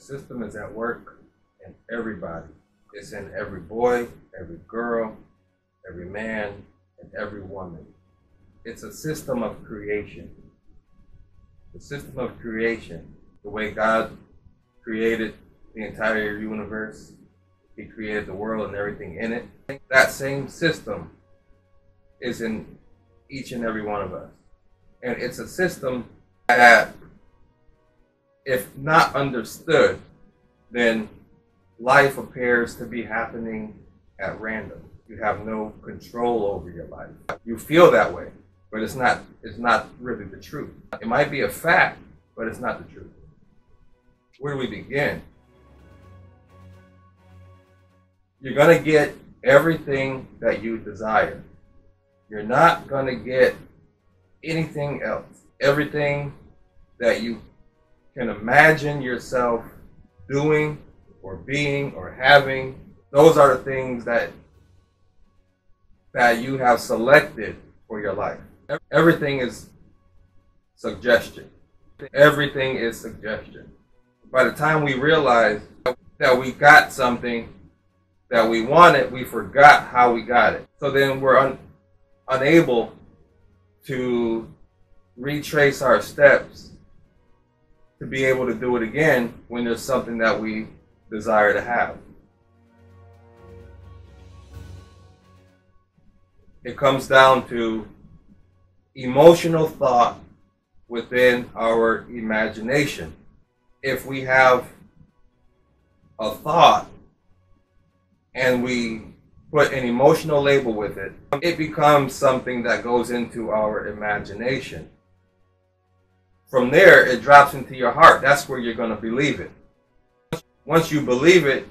The system is at work in everybody. It's in every boy, every girl, every man, and every woman. It's a system of creation. The system of creation, the way God created the entire universe, He created the world and everything in it. That same system is in each and every one of us. And it's a system that, if not understood, then life appears to be happening at random. You have no control over your life. You feel that way, but it's not it's not really the truth. It might be a fact, but it's not the truth. Where do we begin? You're going to get everything that you desire. You're not going to get anything else. Everything that you can imagine yourself doing or being or having, those are the things that that you have selected for your life. Everything is suggestion. Everything is suggestion. By the time we realize that we got something that we wanted, we forgot how we got it. So then we're un- unable to retrace our steps to be able to do it again when there's something that we desire to have. It comes down to emotional thought within our imagination. If we have a thought and we put an emotional label with it, it becomes something that goes into our imagination. From there, it drops into your heart. That's where you're going to believe it. Once you believe it,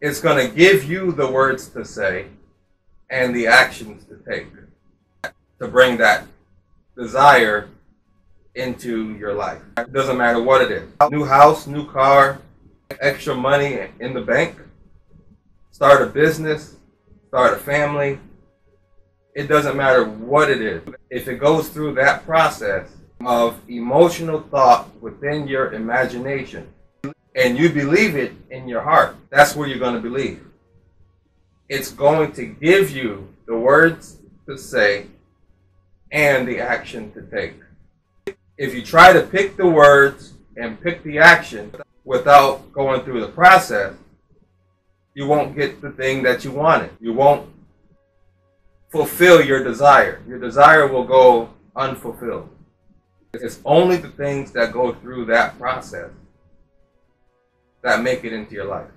it's going to give you the words to say and the actions to take to bring that desire into your life. It doesn't matter what it is new house, new car, extra money in the bank start a business, start a family. It doesn't matter what it is. If it goes through that process of emotional thought within your imagination and you believe it in your heart, that's where you're going to believe. It's going to give you the words to say and the action to take. If you try to pick the words and pick the action without going through the process, you won't get the thing that you wanted. You won't fulfill your desire. Your desire will go unfulfilled. It's only the things that go through that process that make it into your life.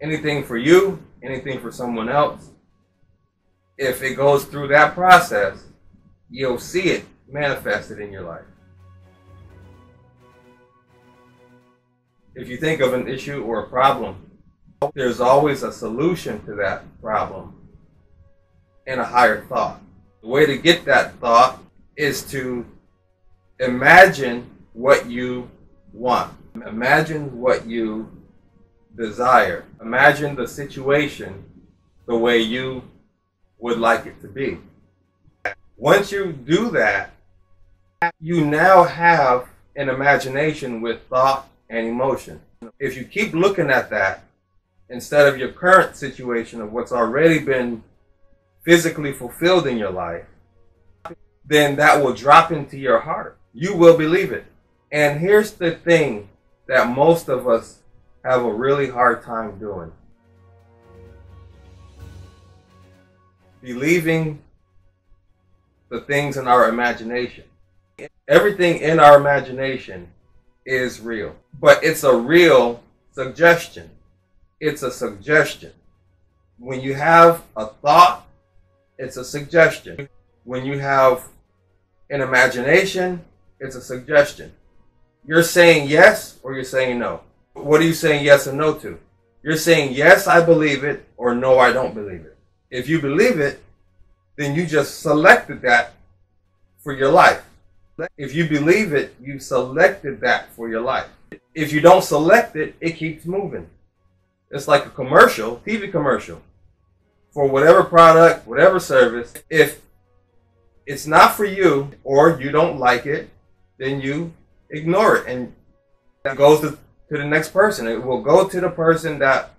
Anything for you, anything for someone else, if it goes through that process, you'll see it manifested in your life. If you think of an issue or a problem there's always a solution to that problem and a higher thought. The way to get that thought is to imagine what you want. Imagine what you desire. Imagine the situation the way you would like it to be. Once you do that, you now have an imagination with thought and emotion. If you keep looking at that instead of your current situation of what's already been physically fulfilled in your life, then that will drop into your heart. You will believe it. And here's the thing that most of us have a really hard time doing believing the things in our imagination. Everything in our imagination is real, but it's a real suggestion it's a suggestion. When you have a thought, it's a suggestion. When you have an imagination, it's a suggestion. You're saying yes or you're saying no. What are you saying yes and no to? You're saying yes, I believe it, or no, I don't believe it. If you believe it, then you just selected that for your life. If you believe it, you selected that for your life. If you don't select it, it keeps moving. It's like a commercial, TV commercial, for whatever product, whatever service. If it's not for you or you don't like it, then you ignore it. And it goes to to the next person. It will go to the person that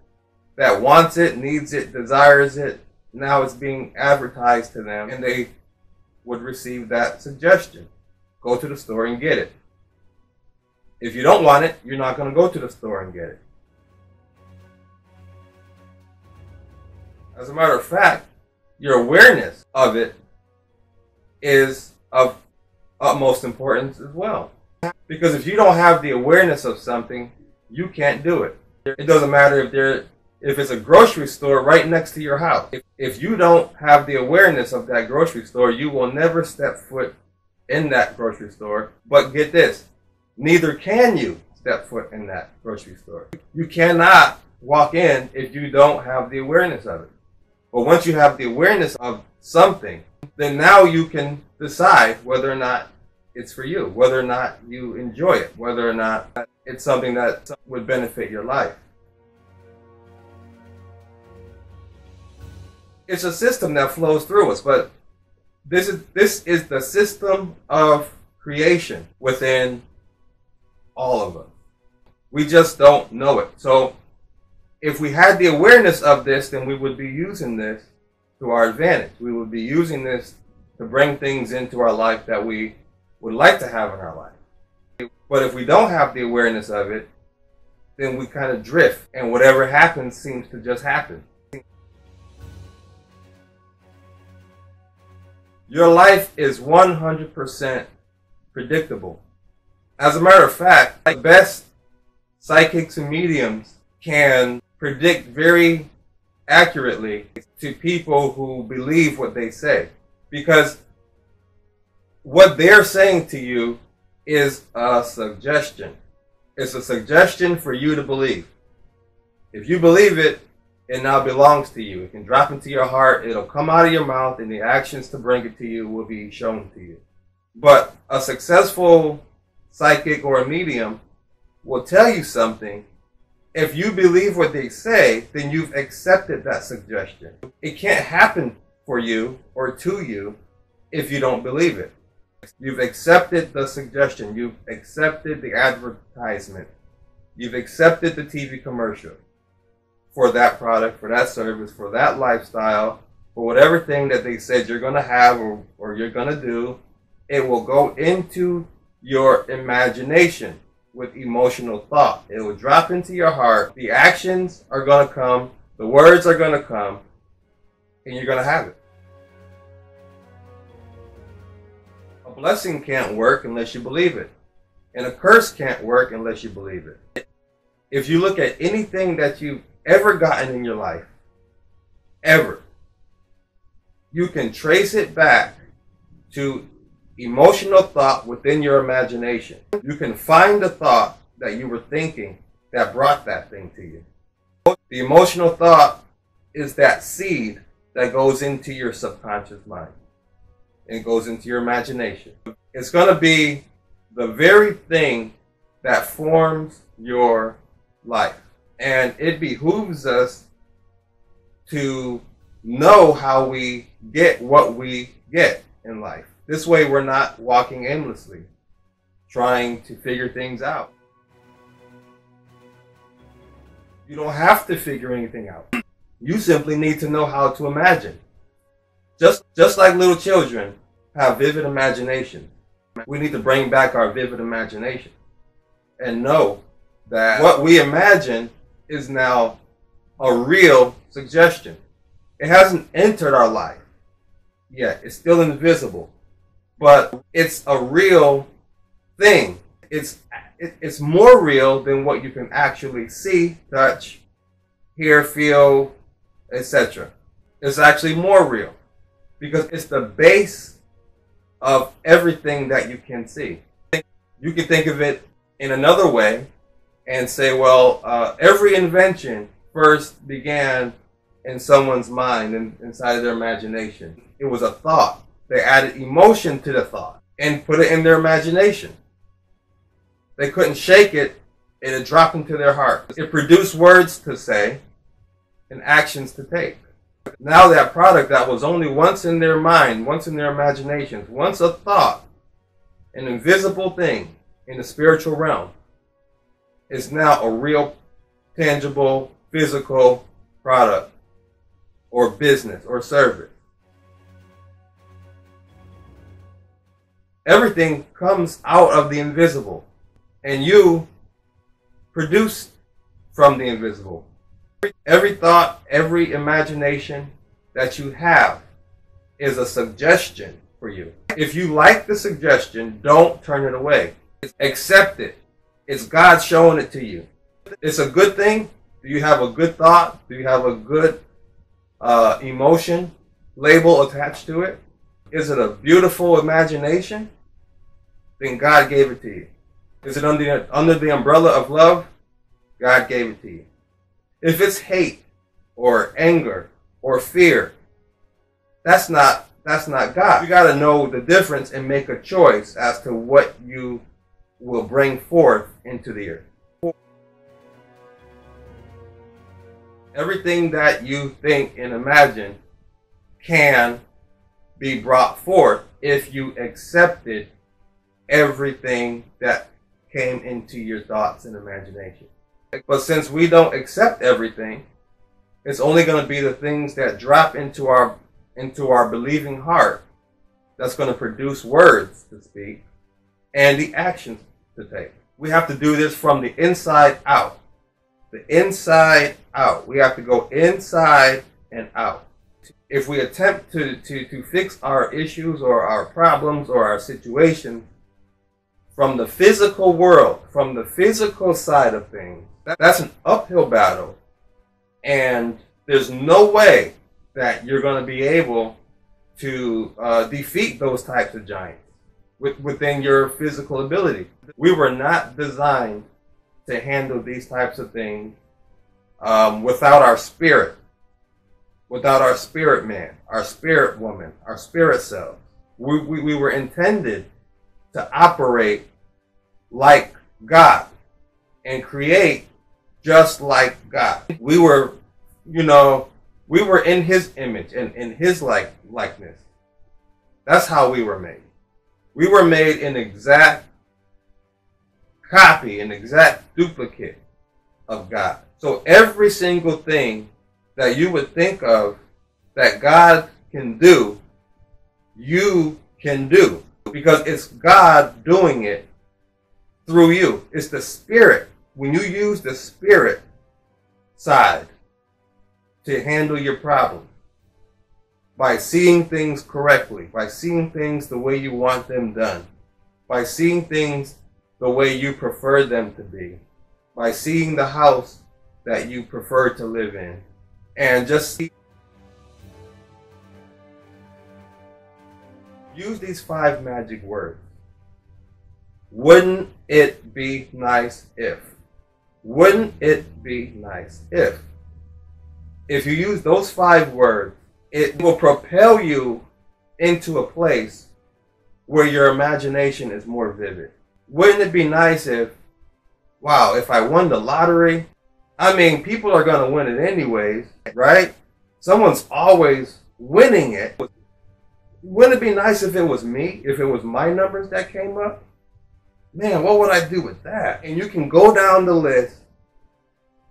that wants it, needs it, desires it. Now it's being advertised to them, and they would receive that suggestion. Go to the store and get it. If you don't want it, you're not going to go to the store and get it. As a matter of fact, your awareness of it is of utmost importance as well. Because if you don't have the awareness of something, you can't do it. It doesn't matter if there if it's a grocery store right next to your house. If, if you don't have the awareness of that grocery store, you will never step foot in that grocery store. But get this, neither can you step foot in that grocery store. You cannot walk in if you don't have the awareness of it. But once you have the awareness of something, then now you can decide whether or not it's for you, whether or not you enjoy it, whether or not it's something that would benefit your life. It's a system that flows through us, but this is this is the system of creation within all of us. We just don't know it. So if we had the awareness of this, then we would be using this to our advantage. We would be using this to bring things into our life that we would like to have in our life. But if we don't have the awareness of it, then we kind of drift, and whatever happens seems to just happen. Your life is 100% predictable. As a matter of fact, the best psychics and mediums can predict very accurately to people who believe what they say. Because what they're saying to you is a suggestion. It's a suggestion for you to believe. If you believe it, it now belongs to you. It can drop into your heart, it'll come out of your mouth, and the actions to bring it to you will be shown to you. But a successful psychic or a medium will tell you something. If you believe what they say, then you've accepted that suggestion. It can't happen for you or to you if you don't believe it. You've accepted the suggestion. You've accepted the advertisement. You've accepted the TV commercial for that product, for that service, for that lifestyle, for whatever thing that they said you're going to have or, or you're going to do. It will go into your imagination with emotional thought. It will drop into your heart. The actions are going to come. The words are going to come. And you're going to have it. A blessing can't work unless you believe it. And a curse can't work unless you believe it. If you look at anything that you've ever gotten in your life, ever, you can trace it back to emotional thought within your imagination. You can find the thought that you were thinking that brought that thing to you. The emotional thought is that seed that goes into your subconscious mind and goes into your imagination. It's going to be the very thing that forms your life. And it behooves us to know how we get what we get in life. This way, we're not walking aimlessly, trying to figure things out. You don't have to figure anything out. You simply need to know how to imagine. Just, just like little children have vivid imagination, we need to bring back our vivid imagination and know that what we imagine is now a real suggestion. It hasn't entered our life yet. It's still invisible but it's a real thing. It's it, it's more real than what you can actually see, touch, hear, feel, etc. It's actually more real because it's the base of everything that you can see. You can think of it in another way and say, well, uh, every invention first began in someone's mind and inside of their imagination. It was a thought they added emotion to the thought and put it in their imagination. They couldn't shake it, it dropped into their heart. It produced words to say and actions to take. Now that product that was only once in their mind, once in their imaginations, once a thought, an invisible thing in the spiritual realm, is now a real, tangible, physical product or business or service. Everything comes out of the invisible, and you produce from the invisible. Every thought, every imagination that you have is a suggestion for you. If you like the suggestion, don't turn it away. Accept it. It's God showing it to you. It's a good thing. Do you have a good thought? Do you have a good uh, emotion label attached to it? Is it a beautiful imagination? Then God gave it to you. Is it under, under the umbrella of love? God gave it to you. If it's hate or anger or fear, that's not that's not God. You got to know the difference and make a choice as to what you will bring forth into the earth. Everything that you think and imagine can be brought forth if you accepted everything that came into your thoughts and imagination. But since we don't accept everything, it's only going to be the things that drop into our into our believing heart that's going to produce words to speak and the actions to take. We have to do this from the inside out. The inside out. We have to go inside and out. If we attempt to, to, to fix our issues or our problems or our situations from the physical world, from the physical side of things, that's an uphill battle. And there's no way that you're going to be able to uh, defeat those types of giants with, within your physical ability. We were not designed to handle these types of things um, without our spirit, without our spirit man, our spirit woman, our spirit self. We, we, we were intended to operate like God and create just like God. We were, you know, we were in his image and in his like likeness. That's how we were made. We were made an exact copy, an exact duplicate of God. So every single thing that you would think of that God can do, you can do. Because it's God doing it through you. It's the Spirit. When you use the Spirit side to handle your problem, by seeing things correctly, by seeing things the way you want them done, by seeing things the way you prefer them to be, by seeing the house that you prefer to live in, and just see. Use these five magic words. Wouldn't it be nice if? Wouldn't it be nice if? If you use those five words, it will propel you into a place where your imagination is more vivid. Wouldn't it be nice if, wow, if I won the lottery? I mean, people are going to win it anyways, right? Someone's always winning it. Wouldn't it be nice if it was me, if it was my numbers that came up? Man, what would I do with that? And you can go down the list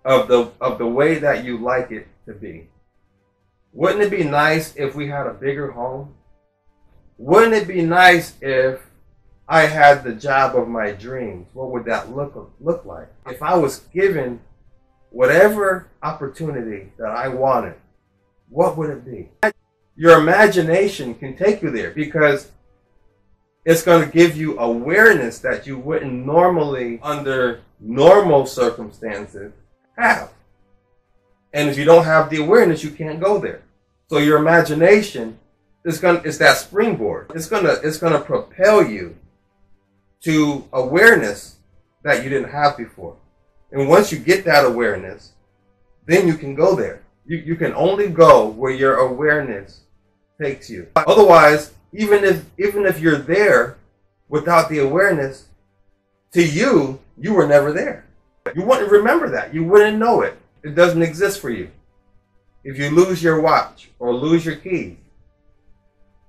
of the of the way that you like it to be. Wouldn't it be nice if we had a bigger home? Wouldn't it be nice if I had the job of my dreams? What would that look look like? If I was given whatever opportunity that I wanted, what would it be? Your imagination can take you there because it's going to give you awareness that you wouldn't normally, under normal circumstances, have. And if you don't have the awareness, you can't go there. So your imagination is going is that springboard. It's gonna it's gonna propel you to awareness that you didn't have before. And once you get that awareness, then you can go there. You, you can only go where your awareness takes you. Otherwise, even if even if you're there without the awareness, to you, you were never there. You wouldn't remember that. You wouldn't know it. It doesn't exist for you. If you lose your watch or lose your keys,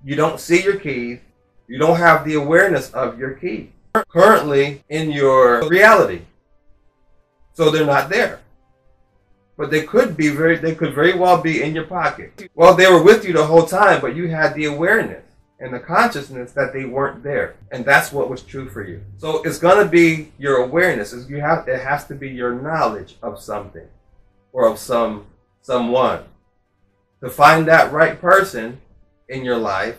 you don't see your keys. You don't have the awareness of your keys. Currently in your reality. So they're not there. But they could be very they could very well be in your pocket. Well, they were with you the whole time, but you had the awareness and the consciousness that they weren't there. And that's what was true for you. So it's gonna be your awareness. You have it has to be your knowledge of something or of some someone. To find that right person in your life,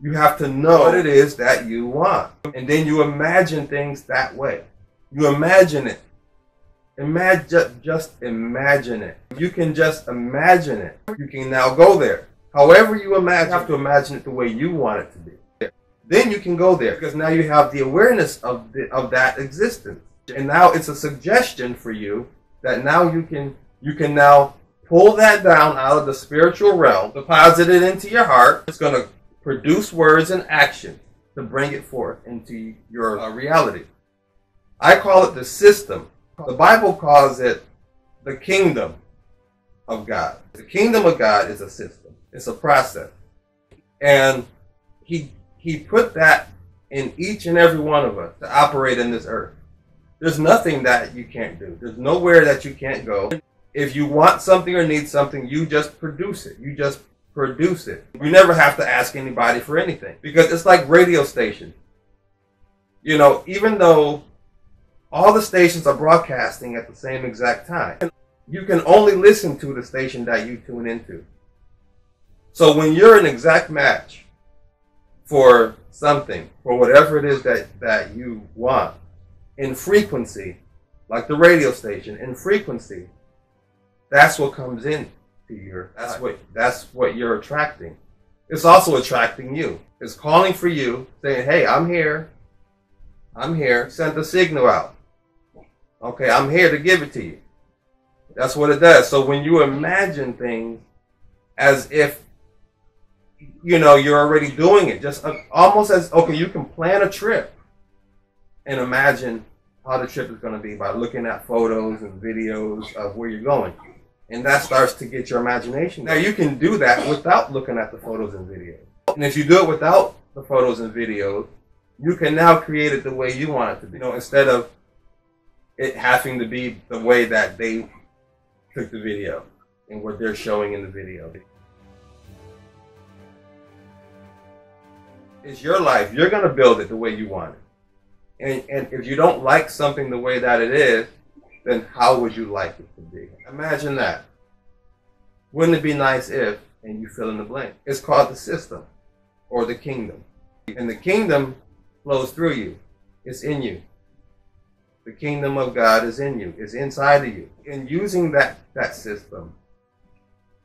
you have to know what it is that you want. And then you imagine things that way. You imagine it. Imagine, just imagine it. You can just imagine it. You can now go there. However you imagine, you have to imagine it the way you want it to be. Then you can go there because now you have the awareness of the, of that existence. And now it's a suggestion for you that now you can you can now pull that down out of the spiritual realm, deposit it into your heart. It's going to produce words and action to bring it forth into your uh, reality. I call it the system. The Bible calls it the kingdom of God. The kingdom of God is a system. It's a process. And he he put that in each and every one of us to operate in this earth. There's nothing that you can't do. There's nowhere that you can't go. If you want something or need something, you just produce it. You just produce it. You never have to ask anybody for anything because it's like radio station. You know, even though all the stations are broadcasting at the same exact time, you can only listen to the station that you tune into. So when you're an exact match for something, for whatever it is that, that you want, in frequency, like the radio station, in frequency, that's what comes in to your that's what that's what you're attracting. It's also attracting you. It's calling for you, saying, Hey, I'm here. I'm here. Send the signal out. Okay, I'm here to give it to you. That's what it does. So when you imagine things as if you know you're already doing it, just uh, almost as okay, you can plan a trip and imagine how the trip is going to be by looking at photos and videos of where you're going. And that starts to get your imagination. Now you can do that without looking at the photos and videos. And if you do it without the photos and videos, you can now create it the way you want it to be. You know, instead of it having to be the way that they took the video and what they're showing in the video. It's your life. You're going to build it the way you want it. And, and if you don't like something the way that it is, then how would you like it to be? Imagine that. Wouldn't it be nice if, and you fill in the blank? It's called the system or the kingdom. And the kingdom flows through you, it's in you. The kingdom of God is in you, it's inside of you. And using that, that system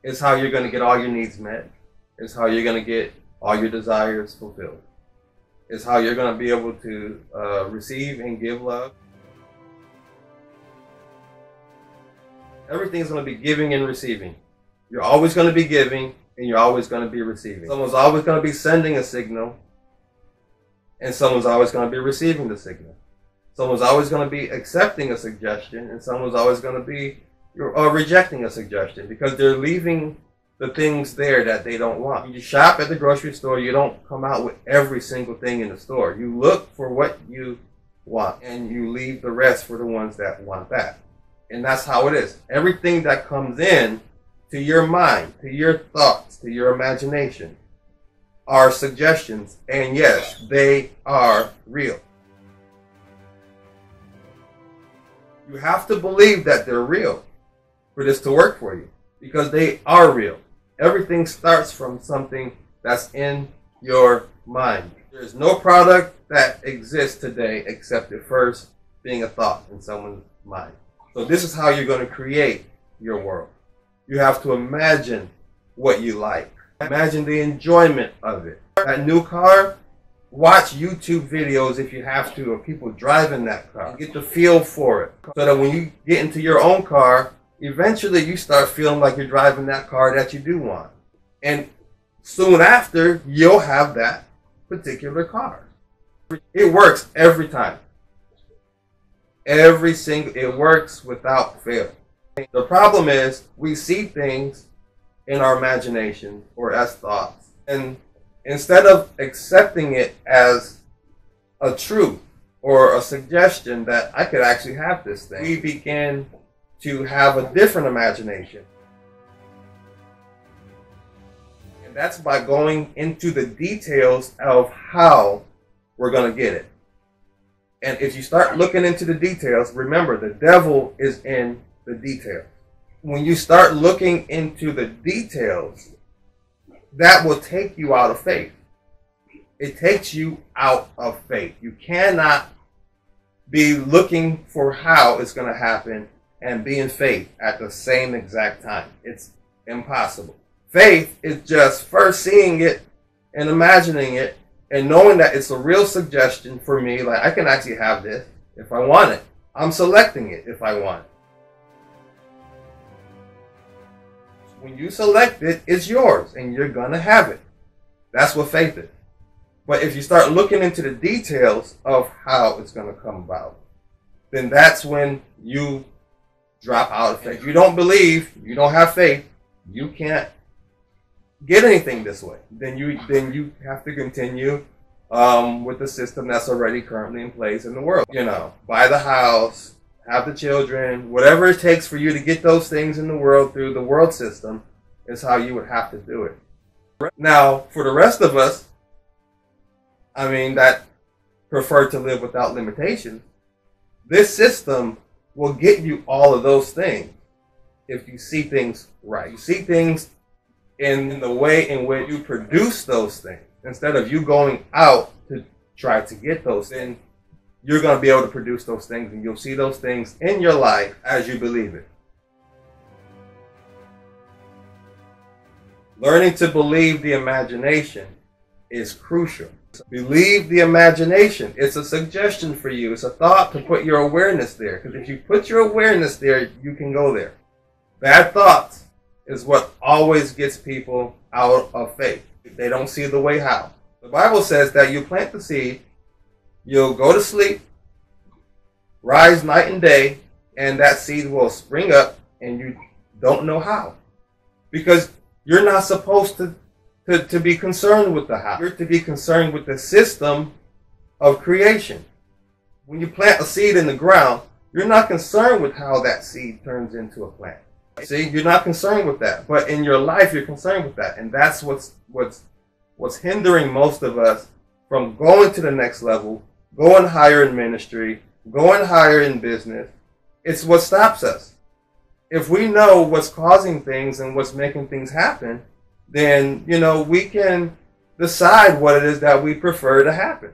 is how you're going to get all your needs met, is how you're going to get all your desires fulfilled, is how you're going to be able to uh, receive and give love. Everything's going to be giving and receiving. You're always going to be giving and you're always going to be receiving. Someone's always going to be sending a signal and someone's always going to be receiving the signal. Someone's always going to be accepting a suggestion and someone's always going to be uh, rejecting a suggestion because they're leaving the things there that they don't want. You shop at the grocery store, you don't come out with every single thing in the store. You look for what you want and you leave the rest for the ones that want that. And that's how it is. Everything that comes in to your mind, to your thoughts, to your imagination are suggestions. And yes, they are real. You have to believe that they're real for this to work for you because they are real. Everything starts from something that's in your mind. There's no product that exists today except it first being a thought in someone's mind. So this is how you're going to create your world. You have to imagine what you like. Imagine the enjoyment of it. That new car, watch YouTube videos if you have to of people driving that car. Get the feel for it. So that when you get into your own car, eventually you start feeling like you're driving that car that you do want. And soon after, you'll have that particular car. It works every time. Every single, it works without fail. The problem is we see things in our imagination or as thoughts. And instead of accepting it as a truth, or a suggestion that I could actually have this thing. We begin to have a different imagination. And that's by going into the details of how we're going to get it. And if you start looking into the details, remember the devil is in the details. When you start looking into the details, that will take you out of faith. It takes you out of faith. You cannot be looking for how it's going to happen and be in faith at the same exact time. It's impossible. Faith is just first seeing it and imagining it and knowing that it's a real suggestion for me. Like, I can actually have this if I want it. I'm selecting it if I want it. When you select it, it's yours and you're going to have it. That's what faith is. But if you start looking into the details of how it's going to come about, then that's when you drop out of faith. You don't believe, you don't have faith, you can't get anything this way. Then you then you have to continue um, with the system that's already currently in place in the world. You know, buy the house, have the children, whatever it takes for you to get those things in the world through the world system is how you would have to do it. Now, for the rest of us, I mean, that prefer to live without limitations, this system will get you all of those things if you see things right. You see things in the way in which you produce those things instead of you going out to try to get those things you're going to be able to produce those things and you'll see those things in your life as you believe it. Learning to believe the imagination is crucial. Believe the imagination. It's a suggestion for you. It's a thought to put your awareness there. Because if you put your awareness there, you can go there. Bad thoughts is what always gets people out of faith. They don't see the way how. The Bible says that you plant the seed You'll go to sleep, rise night and day, and that seed will spring up, and you don't know how. Because you're not supposed to, to, to be concerned with the how. You're to be concerned with the system of creation. When you plant a seed in the ground, you're not concerned with how that seed turns into a plant. See, you're not concerned with that. But in your life, you're concerned with that. And that's what's what's what's hindering most of us from going to the next level going higher in ministry, going higher in business. It's what stops us. If we know what's causing things and what's making things happen, then, you know, we can decide what it is that we prefer to happen.